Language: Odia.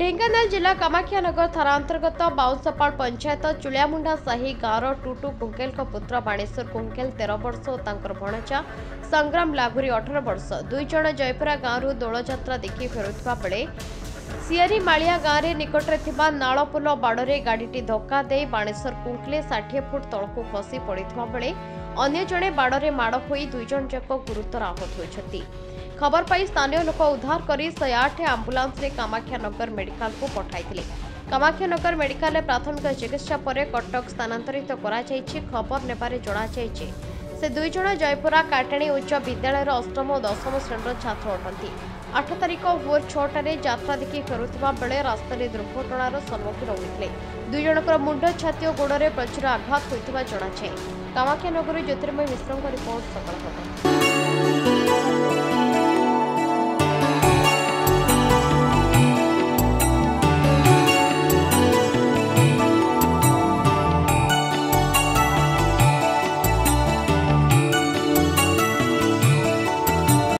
ଢେଙ୍କାନାଳ ଜିଲ୍ଲା କାମାକ୍ଷାନଗର ଥାନା ଅନ୍ତର୍ଗତ ବାଉଁଶପାଳ ପଞ୍ଚାୟତ ଚୁଳିଆମୁଣ୍ଡା ସାହି ଗାଁର ଟୁଟୁ କୁଙ୍କେଲଙ୍କ ପୁତ୍ର ବାଣେଶ୍ୱର କୁଙ୍କେଲ ତେର ବର୍ଷ ଓ ତାଙ୍କର ଭଣଜା ସଂଗ୍ରାମ ଲାଗୁରି ଅଠର ବର୍ଷ। ଦୁଇ ଜଣ ଜୟପୁରା ଗାଁରୁ ଦୋଳଯାତ୍ରା ଦେଖି ଫେରୁଥିବା ବେଳେ ସିଆରି ମାଳିଆ ଗାଁରେ ନିକଟରେ ଥିବା ନାଳପୋଲ ବାଡ଼ରେ ଗାଡ଼ିଟି ଧକ୍କା ଦେଇ ବାଣେଶ୍ୱର କୁଙ୍କେଲେ ଷାଠିଏ ଫୁଟ ତଳକୁ ଖସି ପଡ଼ିଥିବା ବେଳେ ଅନ୍ୟ ଜଣେ ବାଡ଼ରେ ମାଡ଼ ହୋଇ ଦୁଇ ଜଣ ଯାକ ଗୁରୁତର ଆହତ ହୋଇଛନ୍ତି। ଖବର ପାଇ ସ୍ଥାନୀୟ ଲୋକ ଉଦ୍ଧାର କରି ଶହେ ଆଠ ଆମ୍ବୁଲାନ୍ସରେ କାମାକ୍ଷାନଗର ମେଡିକାଲକୁ ପଠାଇଥିଲେ। କାମାକ୍ଷାନଗର ମେଡିକାଲରେ ପ୍ରାଥମିକ ଚିକିତ୍ସା ପରେ କଟକ ସ୍ଥାନାନ୍ତରିତ କରାଯାଇଛି। ଖବର ନେବାରେ ଜଣାଯାଇଛି ସେ ଦୁଇ ଜଣ ଜୟପୁରା କାଟାଣୀ ଉଚ୍ଚ ବିଦ୍ୟାଳୟର ଅଷ୍ଟମ ଓ ଦଶମ ଶ୍ରେଣୀର ଛାତ୍ର ଅଟନ୍ତି। ଆଠ ତାରିଖ ଭୋର ଛଅଟାରେ ଯାତ୍ରା ଦେଖି ଫେରୁଥିବା ବେଳେ ରାସ୍ତାରେ ଦୁର୍ଘଟଣାର ସମ୍ମୁଖୀନ ହୋଇଥିଲେ। ଦୁଇ ଜଣଙ୍କର ମୁଣ୍ଡ ଛାତି ଓ ଗୋଡ଼ରେ ପ୍ରଚୁର ଆଘାତ ହୋଇଥିବା ଜଣାଯାଏ। କାମାକ୍ଷାନଗରରୁ ଜ୍ୟୋତିର୍ମୟ ମିଶ୍ରଙ୍କ ରିପୋର୍ଟ ସକାଳ